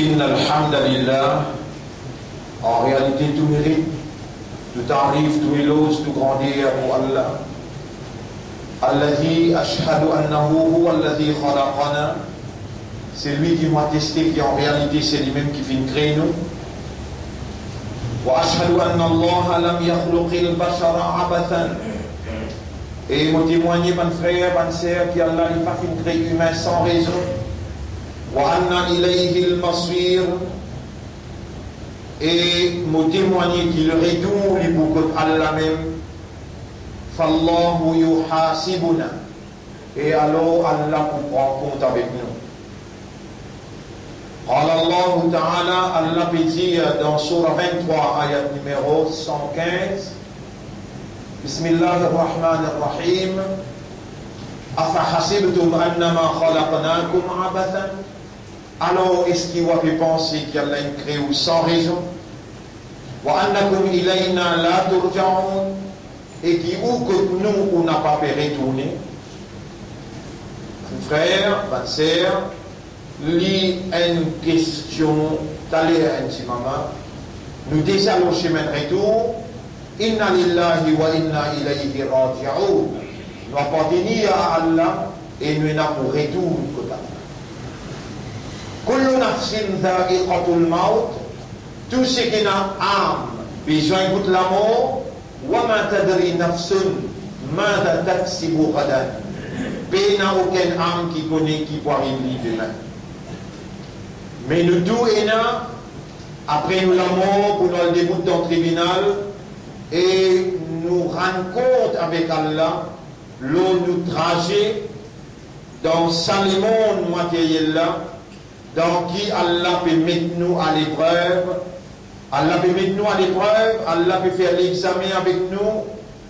إن الحمد لله En réalité, tout mérite, tout arrive, tout éloge, tout grandeur pour Allah. الذي أشهد أنه هو الذي خلقنا C'est lui qui m'a testé, qui en réalité c'est lui-même qui fait créer nous. وأشهد أن الله لم يخلق البشر عبثا Et mon témoigner, mon frère, mon sœur, qui Allah n'est pas fait créer humain sans raison. وأن إليه المصير et me témoigner qu'il retourne beaucoup Allah même فالله يحاسبنا et alors Allah prend compte avec nous قال الله تعالى Allah peut dans Surah 23 ayat numéro 115 بسم الله الرحمن الرحيم أفحسبتم أنما خلقناكم عبثا alors est-ce qu'il vous avez pensé qu'Allah créé sans raison et qui où que nous on n'a pas pu retourner. Frère, ma sœur lit une question d'aller à un maman nous désalons chemin de retour. Inna lillahi wa inna ilayhi raji'un. Nous appartenons à Allah et nous n'avons pas retour Kullu nafsin dha'iqatul maut. Tout ce qui n'a âme, besoin goûte la mort. Wa ma tadri nafsun ma taksibu ghadan. Paix aucune âme qui connaît qui arriver. Mais nous tout est là, après nous la nous le début dans le tribunal, et nous rencontre avec Allah, l'eau nous trajet dans Salomon matériel dans qui Allah peut mettre nous à l'épreuve. Allah peut mettre nous à l'épreuve, Allah peut faire l'examen avec nous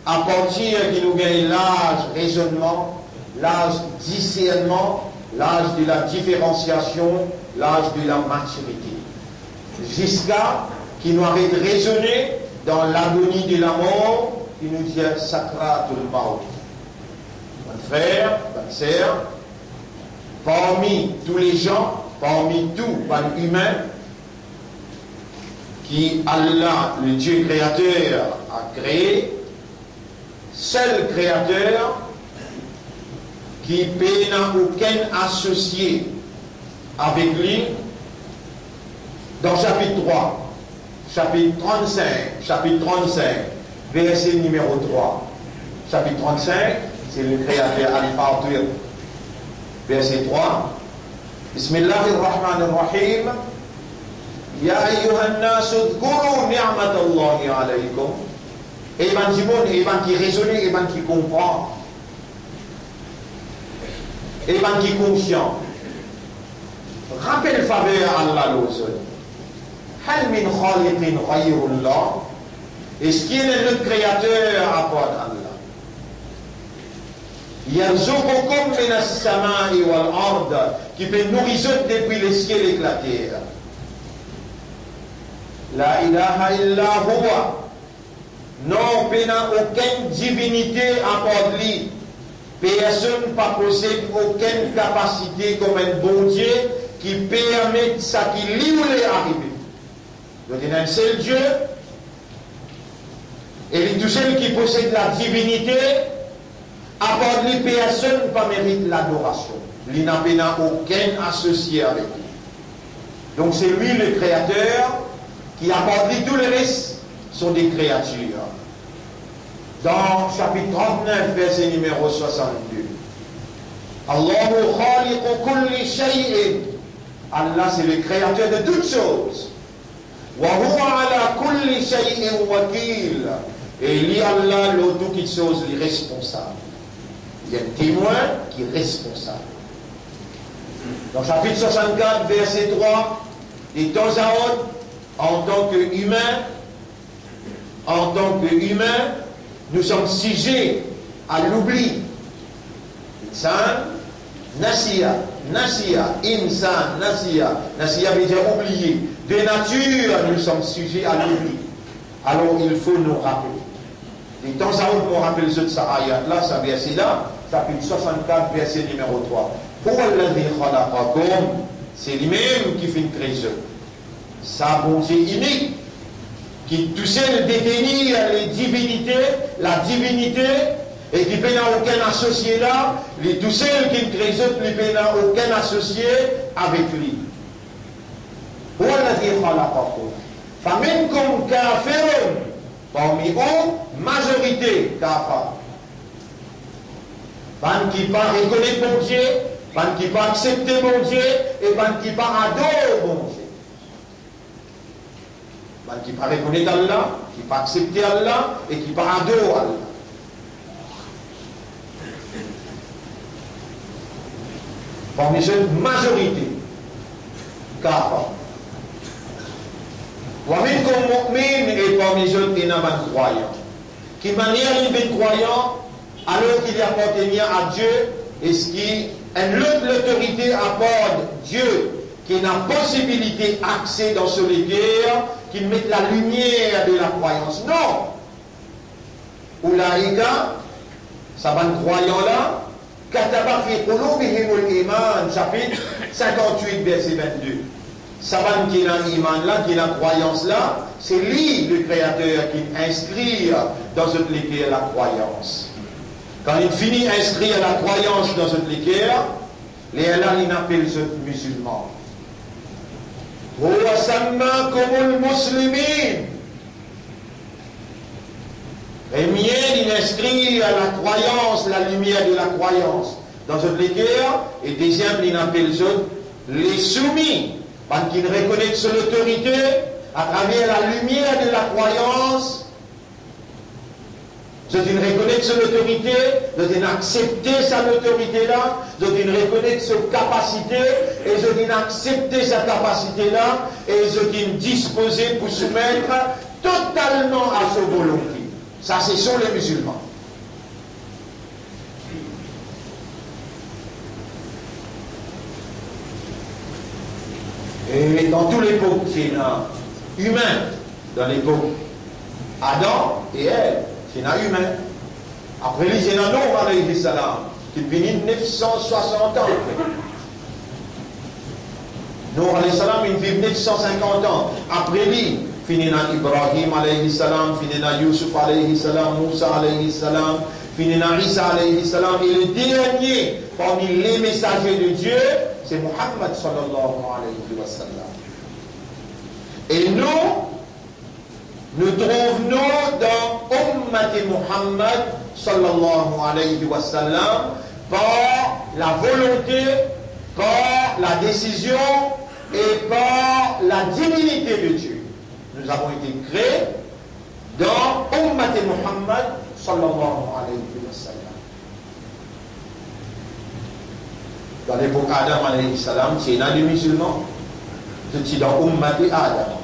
à partir qui nous gagne l'âge raisonnement, l'âge discernement, l'âge de la différenciation, l'âge de la maturité. Jusqu'à qui nous arrête de raisonner dans l'agonie de la mort, qui nous dit sacra tout le mort. Mon frère, ma sœur, parmi tous les gens parmi tous les humains qui Allah, le Dieu créateur, a créé, seul créateur qui n'a aucun associé avec lui dans chapitre 3, chapitre 35, chapitre 35, verset numéro 3. Chapitre 35, c'est le créateur Alpha verset 3. بسم الله الرحمن الرحيم. يا أيها الناس اذكروا نعمة الله عليكم. ايمانجيمون ايمانكي ريزوني ايمانكي كومبران ايمانكي كونسيون rappelle faveur à على lose هل من خالق غير الله؟ Est-ce qu'il الله le créateur à part Allah? Il y a Yarzukukum minas sama'i wal ard, qui peut nourrir depuis les ciels et la terre. La ilaha illa huwa. Non, pena aucune divinité à part lui. Personne pas possède aucune capacité comme un bon Dieu qui permet ça qui lui voulait arriver. Donc il y a un seul Dieu. Et tout seul qui possède la divinité, part lui, personne ne mérite l'adoration. Il n'a aucun associé avec lui. Donc c'est lui le créateur qui a apporté tous les restes sont des créatures. Dans chapitre 39, verset numéro 62. Allahu khaliqu shay'in. Allah c'est le créateur de toutes choses. Wa huwa ala kulli shay'in. Et lui Allah, l'autre qui chose, il est responsable. Il y a un témoin qui est responsable. Dans chapitre 64, verset 3, de temps en tant qu'humains, en tant qu'humains, nous sommes sujets à l'oubli. Insan, Nasiya, Nasiya, Insan, Nasiya. Nasiya veut dire oublier. De nature, nous sommes sujets à l'oubli. Alors il faut nous rappeler. De temps à autre, on rappelle ce ayat là, ça verset là, chapitre 64, verset numéro 3. C'est lui-même qui fait une crise. Ça, bon unique, qui tu sais détenir les divinités, la divinité, et qui peut n'a aucun associé là, les tout seuls qui crée, ne peut n'a aucun associé avec lui. Famine comme kafir, parmi eux, majorité kafir. Ban qui pas reconnaître mon Dieu, ban qui pas accepter mon Dieu, et ban qui pas adorer mon Dieu. Ban qui pas reconnaître Allah, qui pas accepter Allah, et qui pas adorer Allah. Parmi cette majorité, kafar. Waminkum mu'min et parmi eux, il y a un croyant. Qui manière une croyant, alors qu'il appartient à Dieu, et ce qui est l'autorité apporte Dieu, qui n'a possibilité accès dans ce guerres, qui met la lumière de la croyance? Non! Oulaïka, ça va croyant là, Kataba fi iman, chapitre 58, verset 22. Saban qui a l'iman là, qui a la croyance là, c'est lui le créateur qui inscrit dans cette liqueur la croyance. Quand il finit inscrire la croyance dans cette liqueur, les Allah il appelle ce musulman. Et bien, il inscrit à la croyance, la lumière de la croyance dans cette liqueur, et deuxième, il appelle les soumis, parce qu'ils reconnaissent l'autorité à travers la lumière de la croyance je dis reconnaître son autorité, je dis accepter sa autorité-là, je dis reconnaître sa capacité, et je dis accepter sa capacité-là, et je dis disposer pour se mettre totalement à sa volonté. Ça, ce sont les musulmans. Et dans toute l'époque humain, dans l'époque Adam et Ève, un humain. Après c'est un homme, alayhi salam, qui finit 960 ans. Nour alayhi salam, il vit 950 ans. Après lui, finit dans Ibrahim alayhi salam, finit dans Yusuf alayhi salam, Moussa alayhi salam, finit dans Isa alayhi salam. Et le dernier parmi les messagers de Dieu, c'est Muhammad sallallahu alayhi wa sallam. Et nous, nous trouvons dans Ummat Muhammad sallallahu alayhi wa sallam par la volonté, par la décision et par la divinité de Dieu. Nous avons été créés dans Ummat Muhammad sallallahu alayhi wa sallam. Dans l'époque Adam alayhi salam, c'est un des musulmans. Je suis dans Ummat Adam.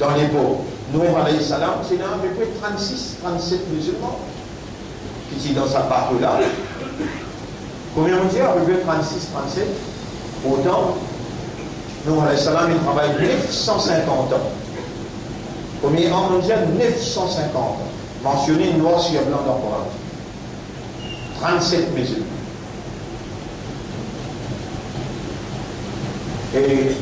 Dans l'époque Nour alayhi salam, c'est à peu près 36, 37 musulmans qui sont dans sa part-là. Combien on dit À peu près 36, 37. Autant, Nour alayhi salam, il travaille 950 ans. Combien on dit 950 ans. Mentionné noir sur blanc dans le Coran. 37 musulmans. Et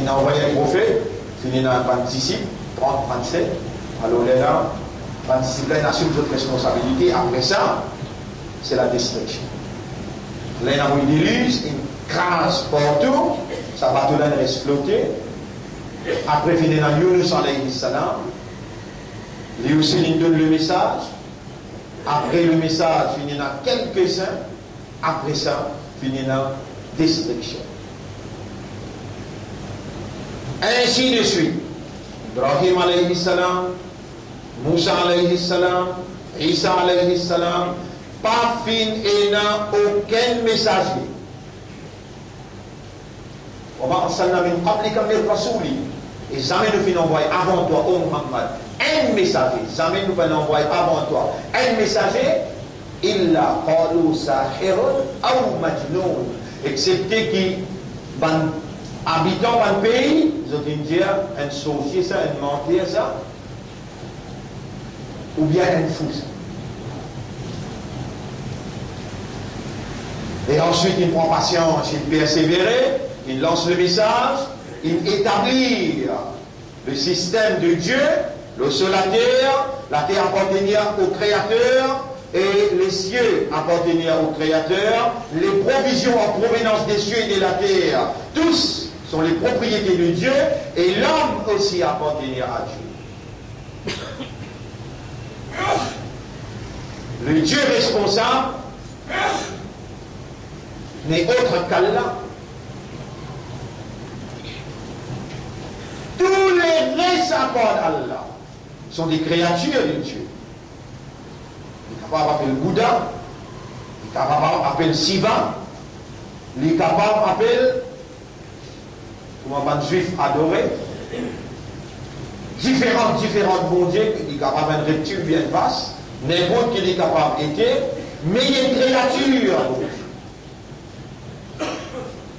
il a envoyé un prophète fini dans 26, 30, 37. Alors là, 26, là, il assume votre responsabilité. Après ça, c'est la destruction. Là, il a eu déluge, il crase partout, sa bateau là, il flotté. Après, fini dans Yunus alayhi salam. Lui aussi, il donne le message. Après le message, fini dans quelques-uns. Après ça, fini dans destruction. Ainsi de suite. Ibrahim alayhi salam, Moussa alayhi salam, Isa alayhi salam, pas fin et n'a aucun messager. Et jamais nous n'avons envoyé avant toi, ô Muhammad, un messager. Jamais nous n'avons envoyé avant toi un messager. Illa qalu sahirun ou majnoun. Excepté qui, habitant un pays, ils ont dire un sorcier ça, un mentir ça, ou bien un fou ça. Et ensuite, il prend patience, il persévère, il lance le message, il établit le système de Dieu, le sol, la terre, la terre appartenait au Créateur, et les cieux appartenaient au Créateur, les provisions en provenance des cieux et de la terre, tous sont les propriétés de Dieu, et l'homme aussi appartenait à Dieu. Le Dieu responsable n'est autre qu'Allah. Tous les restes à Allah sont des créatures de Dieu. Il est capable d'appeler Bouddha, il est capable d'appeler Siva, il est capable comment un juif adoré, différentes, différentes bon Dieu, il est capable d'un reptile bien vaste, n'importe qui est capable d'être, mais il y a une créature.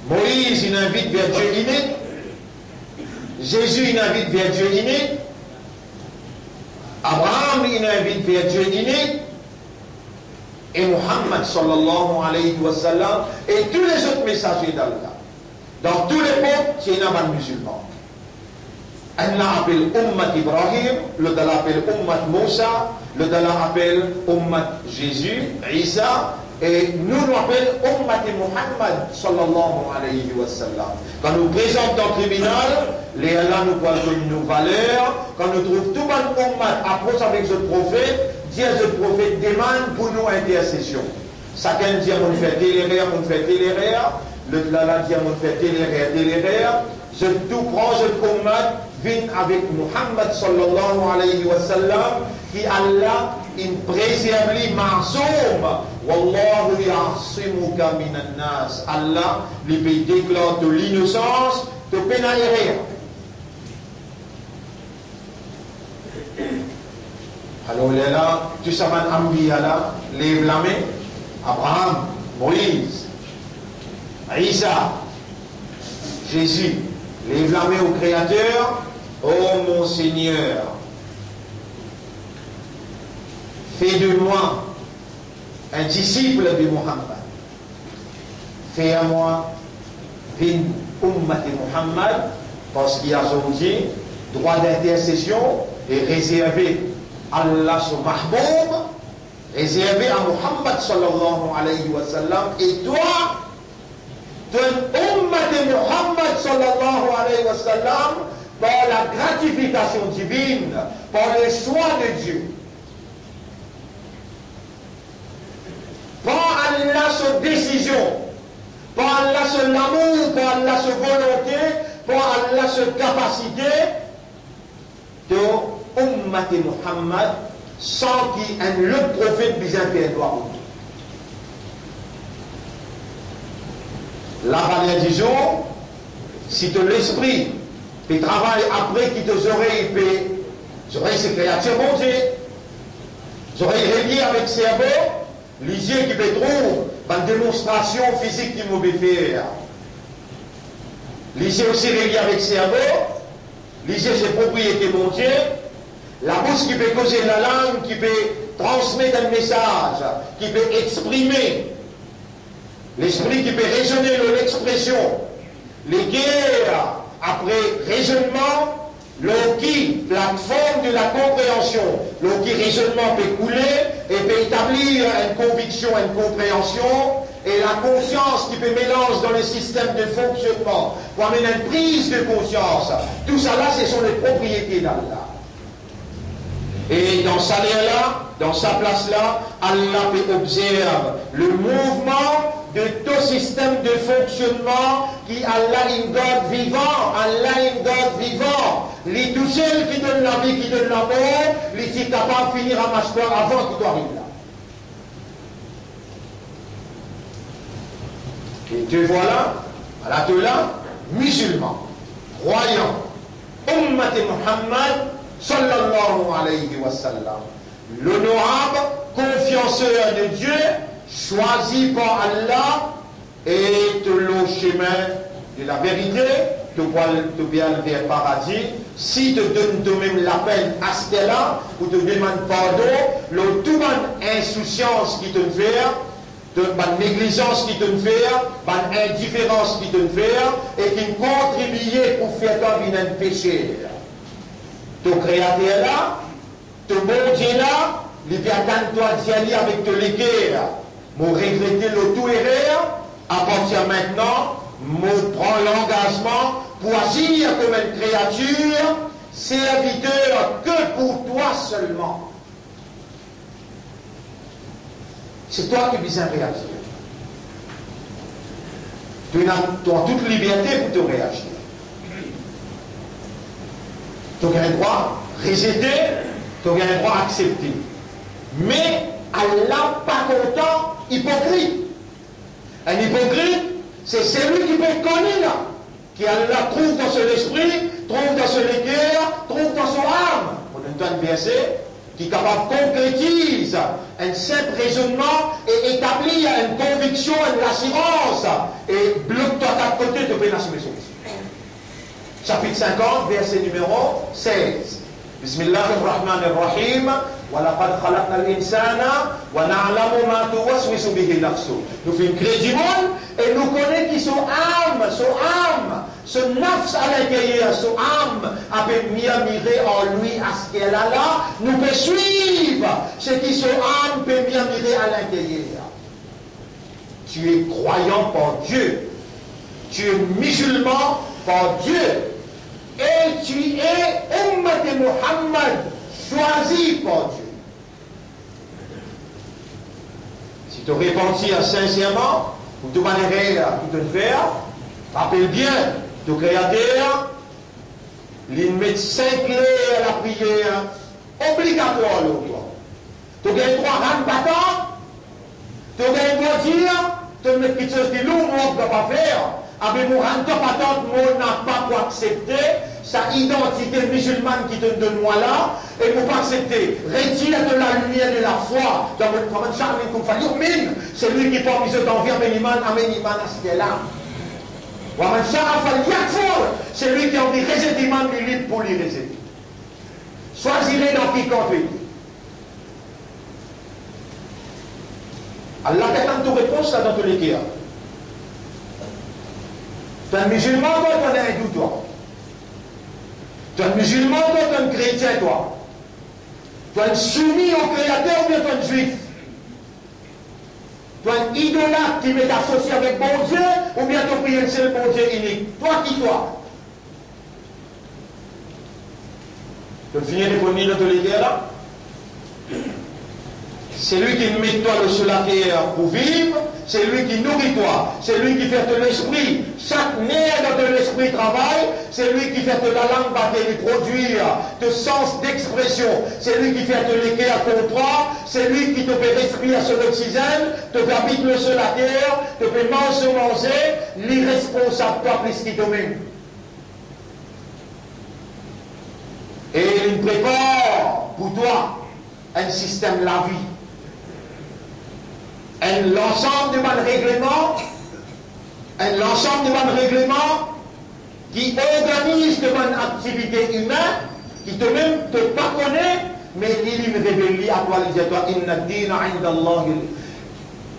Moïse, il invite vers Dieu unique. Jésus, il invite vers Dieu unique. Abraham, il invite vers Dieu unique. Et Muhammad, sallallahu alayhi wa sallam, et tous les autres messagers d'Allah. Dans tous les peuples, c'est un musulman. Allah appelle Ummat Ibrahim, le Dala appelle Ummat Moussa, le Dala appelle Ummat Jésus, Isa, et nous nous appelle Ummat Muhammad sallallahu alayhi wa sallam. Quand nous présentons le tribunal, les Allah nous parlent nos valeurs, quand nous trouvons tout le Ummat approche avec ce prophète, Dieu ce prophète demande pour nous intercession. Chacun dit on fait téléraire, on fait téléraire, le Dala dit on fait téléraire, téléraire, je tout prends, je commande, vient avec Muhammad sallallahu alayhi wa sallam, qui Allah in préserve li ma'soum. Wallahu ya'simuka minan nas. Allah lui déclare de l'innocence, de rien. Alors là, tu sais, Ambiya là, lève la main. Abraham, Moïse, Isa, Jésus, la main au Créateur. Oh mon Seigneur, fais de moi un disciple de Muhammad. Fais à moi une ummat de Muhammad, parce qu'il y a dit, droit d'intercession est réservé à Allah son mahboub, réservé à Muhammad sallallahu alayhi wa sallam, et toi, ton ummat de Muhammad sallallahu alayhi wa sallam, par la gratification divine, par le choix de Dieu. Par Allah sa décision, par Allah son amour, par Allah sa volonté, par Allah sa capacité de Ummat Muhammad sans qu'il y ait le prophète byzantin doit La valeur du jour, si l'esprit il travaille après qui te oreilles, il oreilles ses créatures montées. Les oreilles reliées avec cerveau, les yeux qui peut trouver une démonstration physique qui m'a faire. Les aussi reliés avec cerveau, les yeux ses propriétés montées, la bouche qui peut causer la langue, qui peut transmettre un message, qui peut exprimer, l'esprit qui peut résonner l'expression, les guerres, après raisonnement, qui plateforme de la compréhension, qui raisonnement peut couler et peut établir une conviction, une compréhension, et la conscience qui peut mélanger dans le système de fonctionnement pour amener une prise de conscience. Tout ça là, ce sont les propriétés d'Allah. Et dans sa là, dans sa place là, Allah peut observer le mouvement de tout système de fonctionnement qui Allah une God vivant, Allah une God vivant. Les tout seul qui donne la vie, qui donne la mort, les est capable finir à mâchoire avant qu'il arrive là. Et te voilà, à la là, musulman, croyant, Ummat Muhammad, sallallahu alayhi wa sallam, l'honorable confienceur de Dieu, choisi par Allah et te le chemin de la vérité, te bien vers le paradis. Si te donne toi-même la peine à ce là ou te demande pardon, le tout insouciance qui te fait, de ma négligence qui te fait, ma indifférence qui te fait, et qui contribue pour faire toi un péché. Ton créateur là, ton bon Dieu là, il vient toi avec te léguer. Mon regretter le tout erreur, à partir maintenant, me prends l'engagement pour agir comme une créature, serviteur que pour toi seulement. C'est toi qui besoin réagir. Tu as, toute liberté pour te réagir. Tu as le droit à résider, tu as le droit à accepter. Mais Allah pas content, hypocrite. Un hypocrite, c'est celui qui peut là, qui Allah trouve dans son esprit, trouve dans son cœur, trouve dans son âme. On entend un verset qui capable de concrétiser un simple raisonnement et établir une conviction, une assurance, et bloque-toi à côté de pénasser Chapitre 50, verset numéro 16. Bismillahirrahmanirrahim. ولقد خلقنا الإنسان ونعلم ما توسوس به نفسه nous faisons crédit et nous connaissons qui son âme son âme son nafs à l'intérieur son âme a permis à mirer en lui à ce qu'elle a là nous peut suivre ce qui son âme peut bien mirer à l'intérieur tu es croyant par Dieu tu es musulman par Dieu et tu es Ummat Muhammad choisi par Dieu Si tu repentis sincèrement, ou de manière pour te faire, rappelle bien, ton créateur, met cinq clés à la prière obligatoire pour toi. Tu as le droit à battant, tu as le de dire, tu as quelque chose que nous, on ne peut pas faire. Avec mon patente, on n'a pas pour accepter sa identité musulmane qui te donne moi là, et pour pas accepter, retire de la lumière de la foi. C'est lui qui porte les autres envers Améniman, Améniman, à ce là. C'est lui qui a envie résédiman, lui pour lui réséder. Choisirez dans qui compte Allah t'attend toute réponse là dans tous les cas. Tu es un musulman, toi, tu es hindou, toi. Tu es un musulman, toi, tu es un chrétien, toi. Tu es un soumis au Créateur ou bien tu es un juif. Tu es un idolâtre qui m'est associé avec bon Dieu ou bien tu pries un seul bon Dieu unique. Toi qui toi? Tu finis de dans tous les là? C'est lui qui met toi sur la terre pour vivre, c'est lui qui nourrit toi, c'est lui qui fait de l'esprit. Chaque nerf de l'esprit travaille, c'est lui qui fait de la langue battre produire de sens d'expression, c'est lui qui fait de l'équerre à toi, c'est lui qui te fait respirer sur l'oxygène, te fait habiter sur la terre, te fait manger, manger, l'irresponsable plus qui domine. Et il prépare pour toi un système la vie l'ensemble de mon règlement, l'ensemble de mon règlement qui organise de mon activité humaine, qui te même te pas connaît, mais il une révèle à toi, il toi, inna dina inda Allah,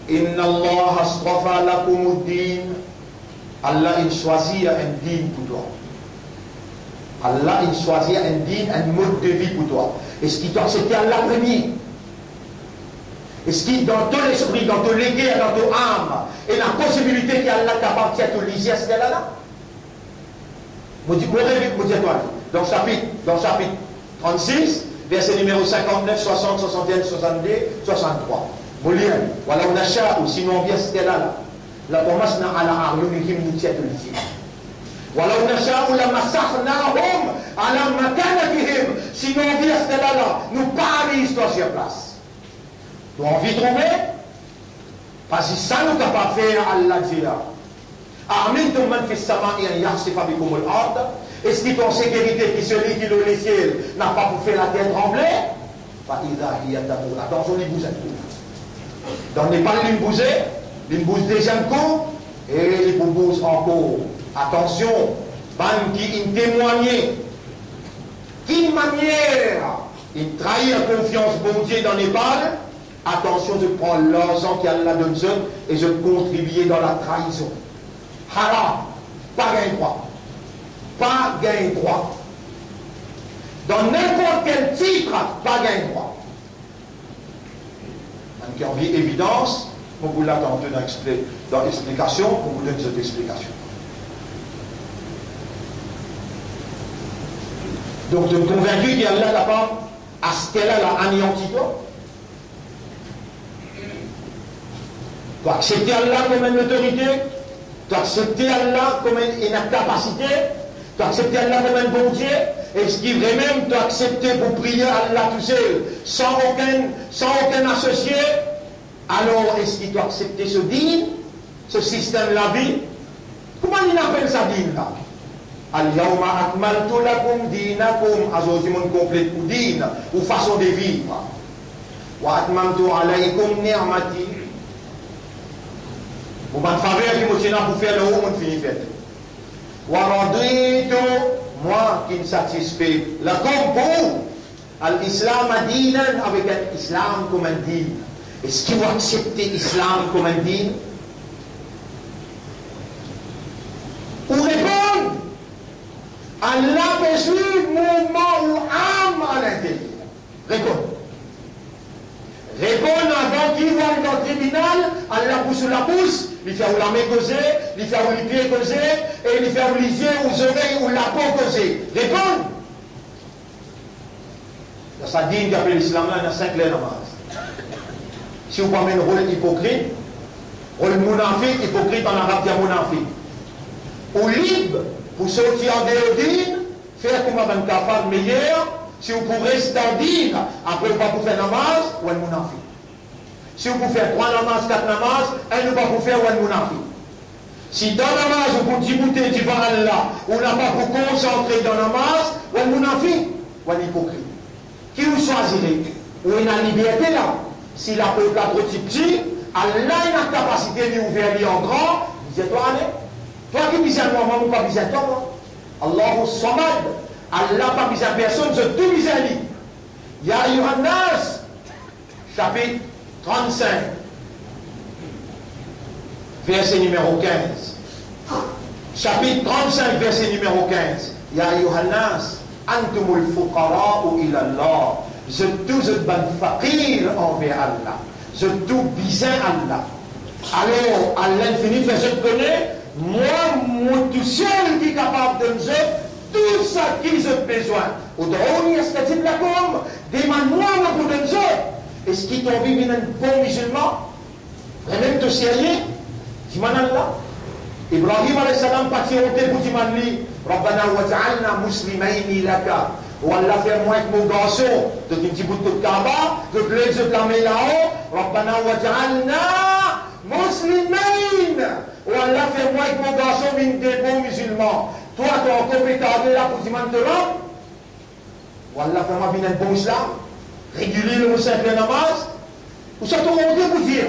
inna Allah astrafa lakum din, Allah il choisit un din pour toi. Allah il choisit un din, un mode de vie pour toi. Et ce qui doit, c'était Allah premier. Et ce qui, dans ton esprit, dans ton légué, dans ton âme, et la possibilité qu'Allah t'appartient à ton lisier, c'est là là. Vous dites, vous dites, toi. Dans chapitre, dans chapitre 36, verset numéro 59, 60, 61, 62, 63. Vous lire, voilà, on a ou sinon on vient, c'était là là. La commence à la arlunihim nutiat lisier. ولو نشاء لمسخناهم على مكانتهم sinon on vient c'était là là nous pas sur place nous avons envie de trouver. Parce que ça nous capable de faire Allah dit là. Amen, tout le monde fait ça, et un yard, c'est pas comme l'ordre. Est-ce qu'il ton sécurité qui se lit, qui le ciel, n'a pas pour faire la terre trembler? Faïda, il y a ta tour. Attention, les bousins. Donc, n'est pas l'une bousée, l'une bouse deuxième coup, et les bouse encore. Attention, ban qui témoignait. Quelle manière? Il trahit la confiance bon Dieu dans les balles Attention, je prends l'argent qu'Allah donne et je contribue dans la trahison. Haram, pas gain droit. Pas gain droit. Dans n'importe quel titre, pas gain droit. Qui envie évidence, on vous l'attend dans l'explication, on vous donne cette explication. Donc, es convaincu qu'Allah n'a pas, à ce qu'elle a anéanti toi Accepté Allah comme une autorité accepté Allah comme une, incapacité Tu as accepté Allah comme un bon Dieu Est-ce qu'il vrai même accepté pour prier Allah tout seul, sans aucun, sans aucun associé Alors, est-ce qu'il doit accepter ce digne, ce système la vie? Comment il appelle ça digne là? Al-yawma akmaltu lakum dinakum. Aujourd'hui, mon complète ou din, ou façon de vivre. Wa atmamtu alaykum ni'mati. Vous m'en faveur qui me pour faire le haut, mon fini fait. Wa raditu, moi qui me satisfait. La comme pour, al-islam dinan avec un islam comme un din. Est-ce qu'il va accepter l'islam comme un din Ou répondre Allah peut mouvement ou âme à l'intérieur. Répondre. Répondre avant qu'il dans tribunal, Allah pousse la pousse, il fait où la main causer, il fait où les pieds causer, et il fait où les yeux, aux oreilles, ou la peau causer. Répondre. Ça dit qu'après l'islam là, il y a cinq clés si vous prenez le rôle hypocrite, rôle monafique, hypocrite en arabe, c'est monafique. Ou libre, pour sortir en déodine, faire comme un kafar meilleur, si vous pouvez rester en après vous pas faire namaz, ou un monafique. Si vous pouvez faire trois namaz, quatre namaz, un ne pas pour faire un monafique. Si dans namaz, vous débouter devant Allah, ou n'a pas pour concentrer dans namaz, monafique, ou un hypocrite. Qui vous choisirez? Ou une liberté là? Si la peuple a trop Allah a une capacité d'ouvrir en grand, dis-toi, allez. Toi qui besoin moi, moi, pas besoin toi, moi. Allahu Samad. Allah pas besoin personne, je tout besoin lui. Ya Yohannas, chapitre 35, verset numéro 15. Chapitre 35, verset numéro 15. Ya Yohannas, antumul fuqara'u ila Allah je tout je ban fakir envers Allah. Tout bizin Allah. Alors, à l'infini, fait je connais, moi, moi tout seul qui est capable de me tout ça qui j'ai besoin. Que tu la comme? Demande-moi pour dire. Est-ce qu'il est tombé bien un bon musulman Un homme de sérieux Dimanallah إبراهيم عليه السلام parti au début du Mali ta'alna وجعلنا laka. Ou Allah fait moi avec mon garçon de une petit bout de Kaaba de blé de la là-haut Rabbana wa ta'alna وجعلنا Ou Allah fait moi avec mon garçon une des bons musulmans toi tu as encore pétardé là pour demander de l'homme Ou Allah fait moi bien un bon islam régulier le simple namaz. Ou soit tu rendez vous dire,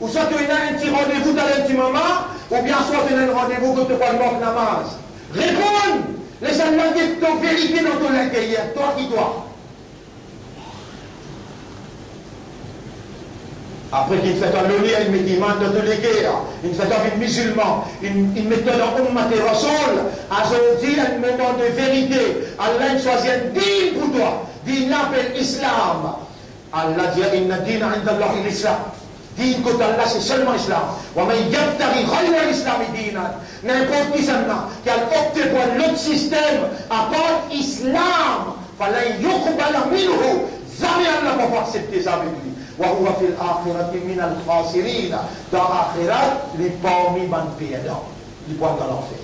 ou soit tu as un petit rendez-vous dans un petit moment, ou bien soit tu as un rendez-vous que tu parles de namaz. Réponds les Allemands disent ton vérité dans ton intérieur, toi qui dois. Après qu'il fait un loli, il met iman dans toutes les guerres, il fait un musulman, il met dans Ummat et Rasoul, à dit un moment de vérité, Allah choisit un din pour toi, ديننا في الإسلام الله جاء إن الدين عند الله الإسلام دين قد الله سلم الإسلام ومن يبتغي غير الإسلام دينا نقول كيسمنا يال أكتب واللوت سيستم أبار إسلام فلن يقبل منه زمي الله مفاسد تزابي وهو في الآخرة من الخاسرين دا آخرة لبومي من بيدا لبوان دا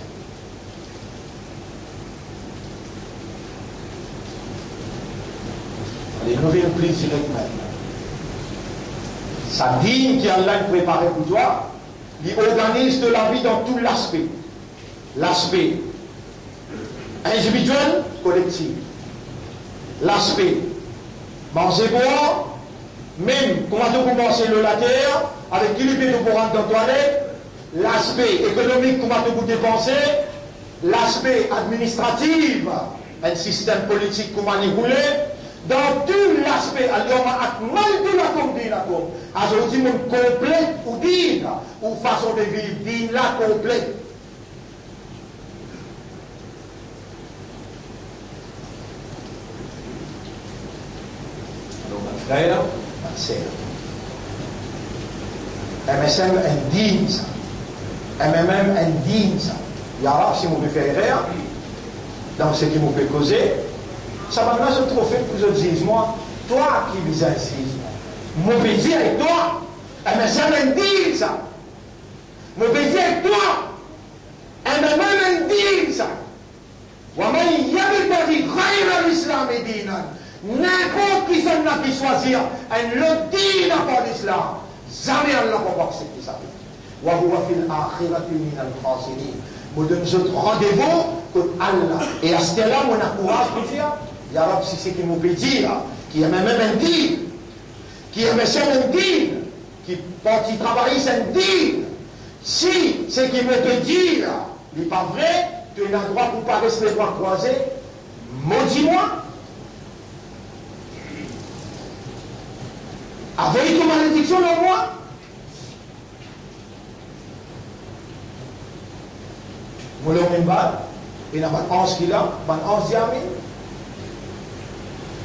Allez, nous venons plus directement. Ça dit qu'Allah préparé pour toi, il organise de la vie dans tout l'aspect. L'aspect individuel, collectif. L'aspect manger boire, même comment tu commencer le la avec qui tu pour rentrer dans toilette, l'aspect économique, comment tu dépenser, l'aspect administratif, un système politique comment manipuler, dans tout l'aspect. Aujourd'hui, mon complet ou din, ou façon de vivre, din la complet. Alors, mon frère, ma sœur, MSM indigne ça. MMM indigne ça. Il y a si vous erreur, dans ce qui me fait causer, ça va pas se trouver que je dise, moi, toi qui vis ainsi, mon baiser avec toi, MSM indigne ça. Mon baiser avec toi, MMM indigne ça. ومن يبتغي غير الاسلام دينا n'importe qui s'en a qui choisir un le dîne par l'islam jamais Allah va pas accepter ça وهو في الآخرة من الخاسرين me donne ce rendez-vous que Allah et à ce là on a courage pour dire Rab si c'est qui me peut dire qui est même un digne qui est monsieur un digne qui quand il travaille c'est un digne si c'est qui me peut dire n'est pas vrai tu as le droit pour pas rester les bras croisés maudis-moi. Avec une malédiction en moi Mulai mimbal, il n'a pas de ange qu'il a, pas d'ange diamine.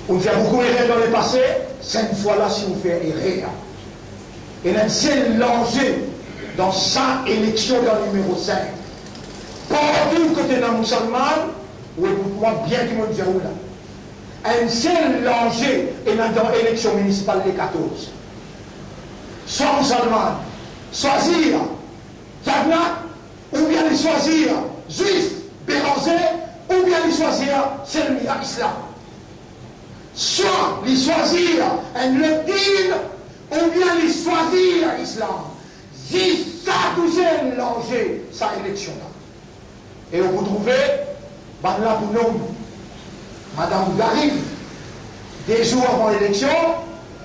On fait beaucoup d'erreurs dans le passé, cinq fois là si on fait erreur. Et là, c'est l'enjeu dans sa élection dans le numéro 5. Partout que tu es dans musulman, ou écoute-moi bien qui me dit où là. Un seul danger est dans l'élection municipale des 14. Soit musulman, choisir, Jagna, ou bien les choisir juif, Béranger, ou bien les choisir celui à islam. Soit les choisir un le din, ou bien les choisir islam. Si ça touche l'enjeu, sa élection là. Et vous trouvez, ben là nous, Madame Garif, des jours avant l'élection,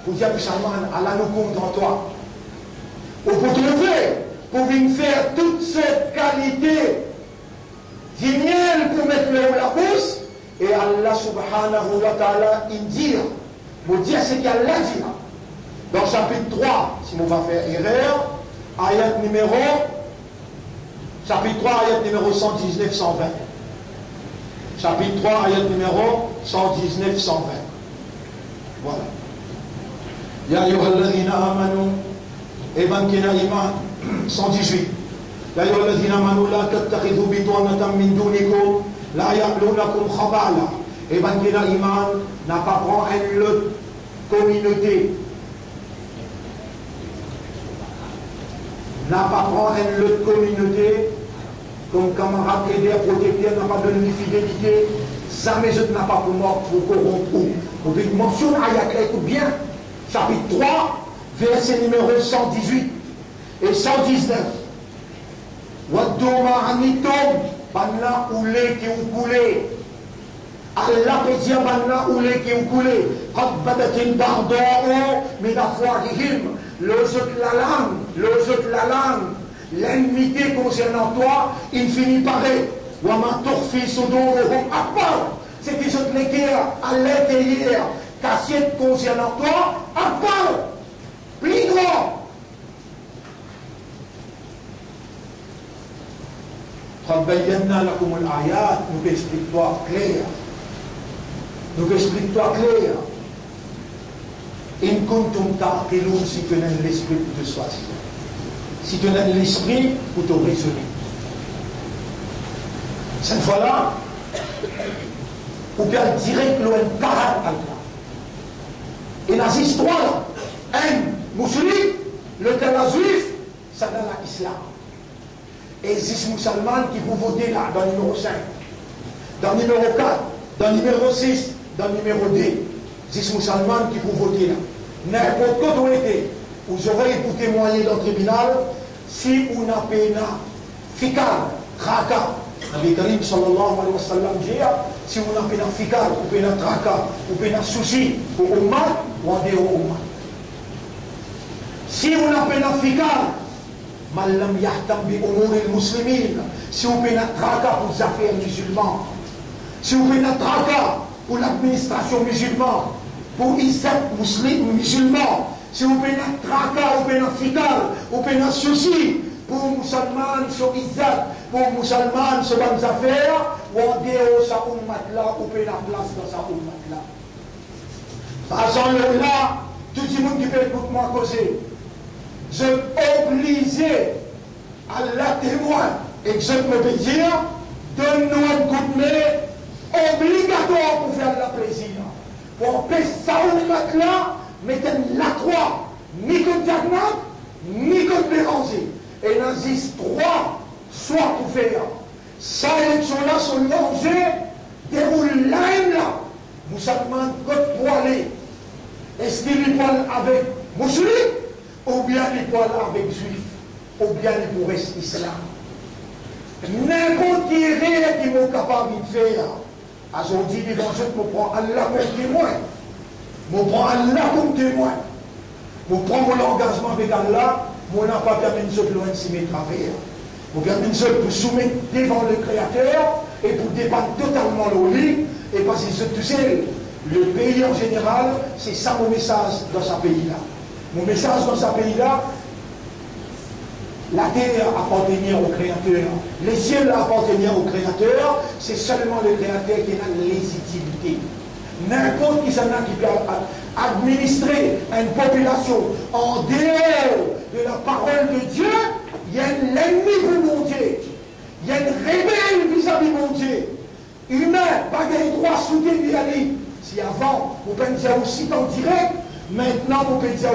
pour dire que Salman, Allah nous compte en toi. Ou pour trouver, pour venir faire toute cette qualité du miel pour mettre le haut la bouche, et Allah subhanahu wa ta'ala il dit pour dire ce qu'Allah dit. Dans chapitre 3 si on va faire erreur ayat numéro chapitre 3 ayat numéro 119 120 chapitre 3 ayat numéro 119 120 voilà. Ya ayyuhalladhina amanu et bankina iman 118 Ya ayyuhalladhina amanu la tattakhidhu bidwanatan min dunikum la ya'lunakum khabala. Evangela Iman n'a pas pour le communauté. N'a pas pour le communauté. Comme camarade aider à protéger, n'a pas donné fidélité. Jamais je n'ai pas pour mort pour corrompre. On dit mention ayat écoute bien. Chapitre 3, verset numéro 118 et 119. Waddouma anitom banna ule kiukule Allah pejia banna ule kiukule qad badatil baghdau min afwahihim rejettent la langue rejettent la langue. L'ennemité concernant toi il finit par wama tukhfi suduruhum akbar. C'est qu'ils jettent les guerres à l'intérieur. Qu'assiette concernant toi akbar. Plus grand. nous explique-toi clair. Nous explique-toi clair. Si tu l'esprit pour te. Si tu l'esprit pour te. Cette fois-là, ou bien direct l'on caractère Allah. Et dans histoire, un musulman, le tel juif, ça donne l'islam et 10 musulmans qui vont voter là, dans le numéro 5, dans le numéro 4, dans le numéro 6, dans le numéro 2. 10 musulmans qui vont voter là. N'importe quoi où été, vous aurez pour témoigner dans le tribunal si vous n'avez pas fikal, raka. Nabi Karim sallallahu alayhi wa sallam si vous n'avez pas fikal, vous n'avez pas raka, vous n'avez pas souci pour ummat, ou dehors ummat. Si vous n'avez pas fikal, man lam yahtam bi muslimin si vous pouvez traka pour les affaires musulmanes si vous pouvez traka pour l'administration musulmane pour Isaac musulman, musulman. Si vous pouvez traka, vous pouvez fital, vous pouvez souci, pour musulman sur Isaac, pour musulman sur bonnes affaires, ou en dehors sa ummat là, pouvez la place dans sa ummat là. Par là, tout le monde qui peut écouter moi causer, je obligé à la témoin, et que je peux dire, donne-nous un coup de main obligatoire pour faire la plaisir. Pour payer ça ou là, mettez la croix, ni contre Jagnat, ni contre Béranger. Et existe trois soit pour faire. Ça élection-là, son danger, déroule là là. Moussalman, côte pour aller. Est-ce qu'il est avec musulman ou bien est avec juif, ou bien il pourrait islam. N'importe qui est qui est capable de faire. Aujourd'hui, l'évangile me prend Allah comme témoin. Je prends Allah comme témoin. Je prends mon engagement avec Allah. Je n'ai pas permis de loin de à faire. Je permis de pour soumettre devant le Créateur et pour dépendre totalement le. Et parce que tu sais, le pays en général, c'est ça mon message dans ce pays-là. Mon message dans ce pays-là, la terre appartenir au Créateur, les cieux appartenir au Créateur, c'est seulement le Créateur qui a la légitimité. N'importe qui s'en a qui peut administrer une population en dehors de la parole de Dieu, il y a un ennemi pour mon Dieu. Il y a une rébellion vis-à-vis de mon Dieu. Humain, pas de droit soudain d'y aller. Si avant, vous dire aussi en direct, maintenant vous pouvez dire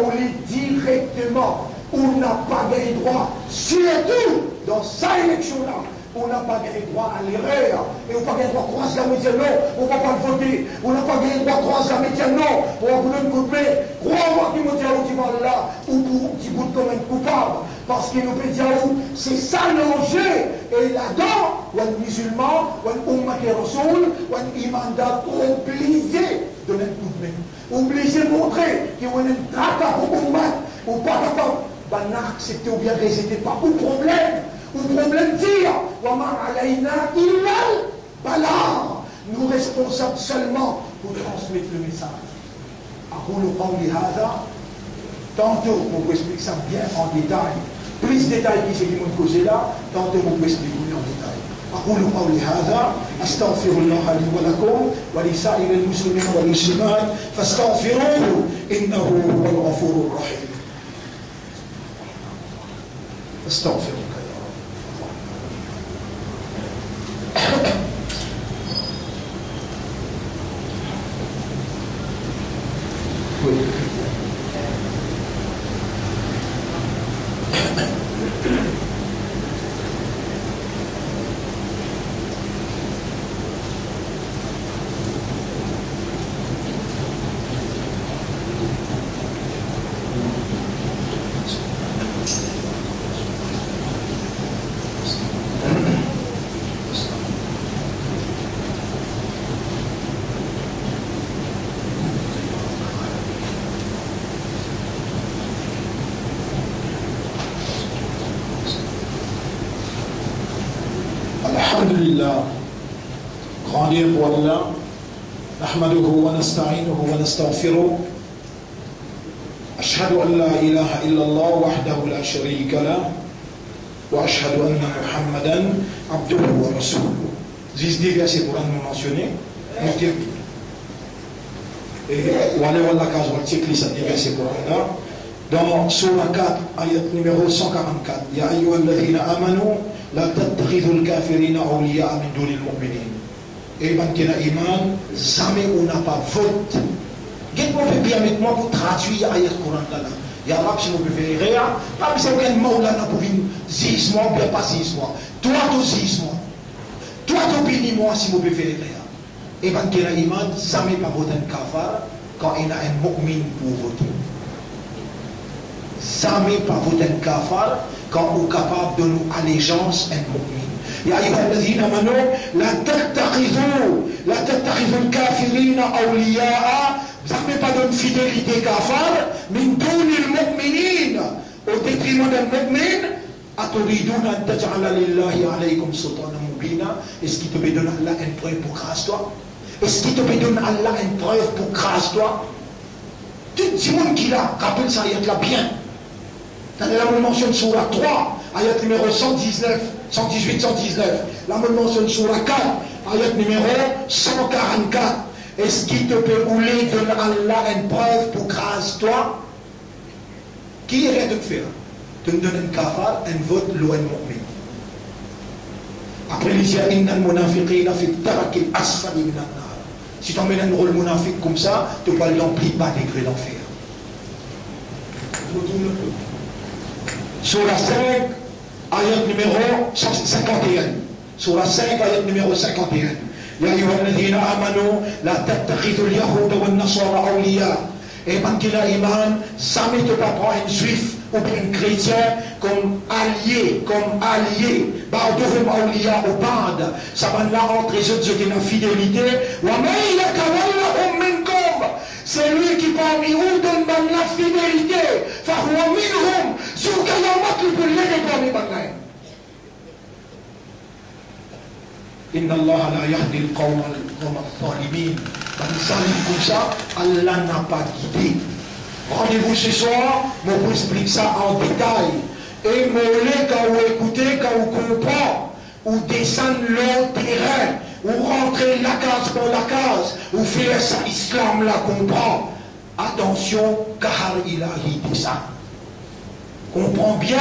directement on n'a pas gagné droit, surtout dans sa élection-là, on n'a pas gagné droit à l'erreur. Et on n'a pas gagné droit à croiser la non, on ne va pas le voter. On n'a pas gagné droit à croiser la métier, non, on va vous une couper. Crois-moi qu'il me dit à l'autre là, ou pour petit bout un coupable. Parce qu'il dire, c'est ça l'enjeu. Et là-dedans, ou un musulman, ou un umma qui rasoul, ou un imanda obligé de donner un coup de main. Obligé de montrer qu'il y a un tracas pour umma, ou pas capable bah, n'accepter ou bien résister pas. Ou problème, ou problème dire, nous responsables seulement pour transmettre le message. Tantôt, on peut expliquer ça bien en détail. بريز ديتاي كي سي من كوزيلا تنطيرو بريز دي كل ديتاي أقول قولي هذا أستغفر الله لي ولكم ولسائر المسلمين والمسلمات فاستغفروه إنه هو الغفور الرحيم استغفر نستغفره. أشهد أن لا إله إلا الله وحده لا شريك له وأشهد أن محمدا عبده ورسوله. زيز دي غاسي بوران مونسيوني مكتب وعلي ولا كاز وقتك لسا دي غاسي بوران دا دوما سورة 4 آية نميرو 144 يا أيها الذين آمنوا لا تتخذوا الكافرين أولياء من دون المؤمنين إيمان كنا إيمان زامي أونا با فوت Qu'est-ce qu'on fait bien avec moi pour traduire ayat Coran là Ya Rab, si vous pouvez rien, pas besoin qu'un maulana pour venir zis moi ou bien pas zis moi. Toi, tu zis moi. Toi, tu bénis moi si vous pouvez rien. Et ben qui a iman, jamais pas voter un kafar quand il a un mu'min pour voter. Jamais pas voter un kafar quand on est capable de nous allégeance un mu'min. يا أيها الذين آمنوا لا تتخذوا لا تتخذوا الكافرين أولياء ça ne met pas d'une fidélité cafard, mais d'une mu'minin, au détriment d'un mu'min, est-ce qu'il te peut donner Allah une preuve pour grâce toi? Est-ce qu'il te peut donner Allah une preuve pour grâce toi? Tout le monde qui l'a, rappelle ça, il y a là bien. La mentionne sur la 3, ayat numéro 119, 118, 119. La mentionne sur la 4, ayat numéro 144. Est-ce qu'il te peut rouler de Allah une preuve pour grâce toi? Qui est de faire? Tu me donnes un kafar, un vote, un mu'min. Après, il dit Inna al-munafiqina fi taraki al-asfali min. Si tu emmènes un rôle munafique comme ça, tu vas l'emplir pas degré d'enfer. Sur la 5, ayat numéro 51. Sur la 5, ayat numéro 51. يا أيها الذين آمنوا لا تتخذوا اليهود والنصارى أولياء Et man qui a iman, jamais te pas prendre un juif ou bien un chrétien comme allié, comme allié. Bah, on devrait awliya au bande. Ça va là entre les autres qui ont fidélité. Wa may yakawallahum minkum. C'est lui qui parmi vous donne la fidélité. Fahuwa minhum. Sur Kayamat, il peut les réclamer maintenant. inna Allah la yahdi al-qawm Allah n'a pas guidé. Rendez-vous ce soir, mais vous explique ça en détail. Et mollez quand vous écoutez, quand vous comprenez, ou descendre leur terrain, ou rentrer la case pour la case, ou faire ça, l'islam la comprend. Attention, car il a dit ça. Comprends bien,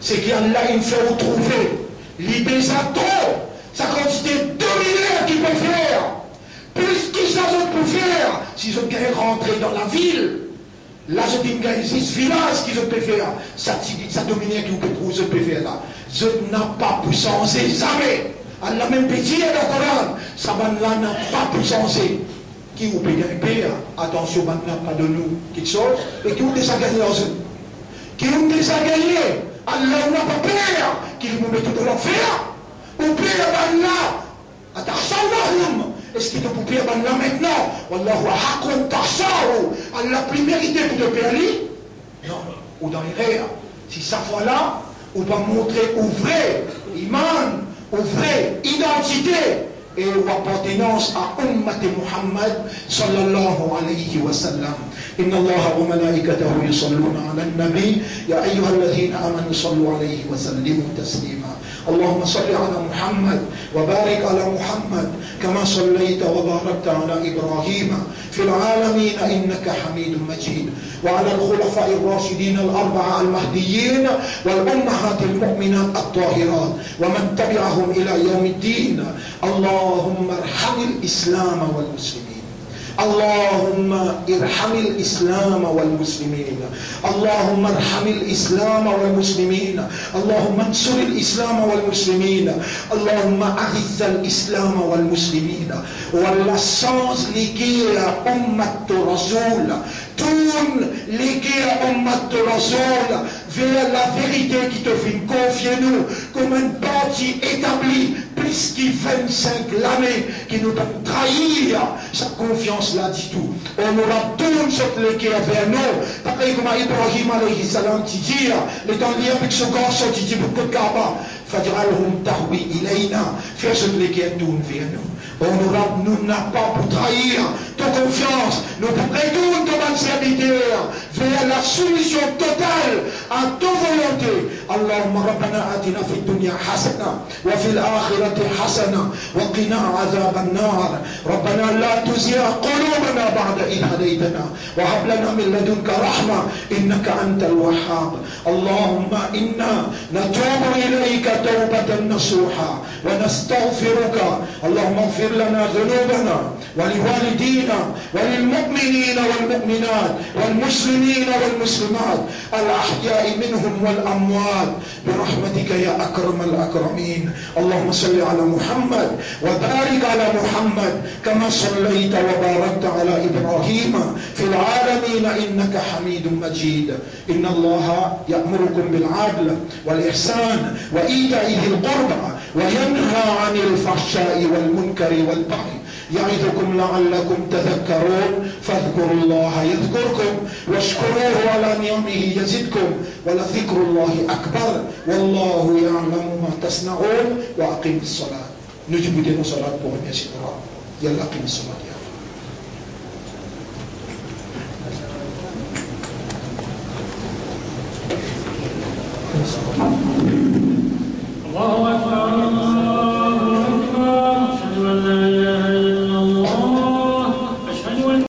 c'est qu'Allah il me fait retrouver. L'idée ça trop. Ça quantité de millénaires qui peut faire. Plus qu'ils ça peut faire. Si je peux rentrer dans la ville, là je dis que 6 villages qui je peux faire. Ça, ça domine qui peut trouver, je peux faire là. Je n'ai pas pu changer jamais. Allah même petit dans le Coran. Ça là n'a pas pu changer. Qui vous peut gagner Attention, maintenant pas de nous quelque chose. Et qui vous déjà gagné dans eux Qui vous déjà gagné Allah n'a pas peur. Qui vous met tout dans l'enfer وبيع بالله أتخشونهم Est-ce qu'il te peut payer là maintenant Wallahu ahakun tahshahu Allah plus mérité pour te payer Non, ou dans les rêves. Si ça fois là, on va montrer au vrai iman, au vrai identité et appartenance à Ummat Muhammad sallallahu alayhi wa sallam. إن الله وملائكته يصلون على النبي يا أيها الذين آمنوا صلوا عليه وسلموا تسليما اللهم صل على محمد وبارك على محمد كما صليت وباركت على إبراهيم في العالمين إنك حميد مجيد وعلى الخلفاء الراشدين الأربعة المهديين والأمهات المؤمنات الطاهرات ومن تبعهم إلى يوم الدين. اللهم ارحم الإسلام والمسلمين. اللهم ارحم الإسلام والمسلمين. اللهم ارحم الإسلام والمسلمين. اللهم انصر الإسلام والمسلمين. اللهم أعز الإسلام والمسلمين. ولا sens à أمة الرسول tourne à أمة الرسول vers la vérité qui te fait confier nous comme un parti établi Christ qui 25 l'année, qui nous donne trahir sa confiance là, dit tout. On aura tout ce le qui vers nous. Pareil comme Ibrahim alayhi salam qui dit, les temps avec ce corps sorti du bout de Kaaba. Fadira l'homme tarwi ilayna, faire ce qui est tourne vers nous. On nous n'a pas pour trahir ta confiance. Nous te prétendons de serviteur vers la soumission totale à ta volonté. Allahumma rabbana atina fi dunya hasana wa fil akhirati hasana wa qina azaban nar. Rabbana la tuzigh qulubana بعد إذ هديتنا. وهب لنا من لدنك رحمة إنك أنت الوهاب. اللهم إنا نتوب إليك توبة نصوحا ونستغفرك. اللهم اغفر لنا ذنوبنا ولوالدينا وللمؤمنين والمؤمنات والمسلمين والمسلمات الأحياء منهم والأموات. برحمتك يا أكرم الأكرمين. اللهم صل على محمد وبارك على محمد كما صليت وباركت على إبراهيم في العالمين إنك حميد مجيد. إن الله يأمركم بالعدل والإحسان وإيتاء ذي القربى وينهى عن الفحشاء والمنكر والبغي يعظكم لعلكم تذكرون. فاذكروا الله يذكركم واشكروه على نعمه يزدكم ولذكر الله أكبر. والله يعلم ما تصنعون. وأقم الصلاة. نجيب دين صلاة بهم يا سيدنا يلا أقم الصلاة. الله أكبر.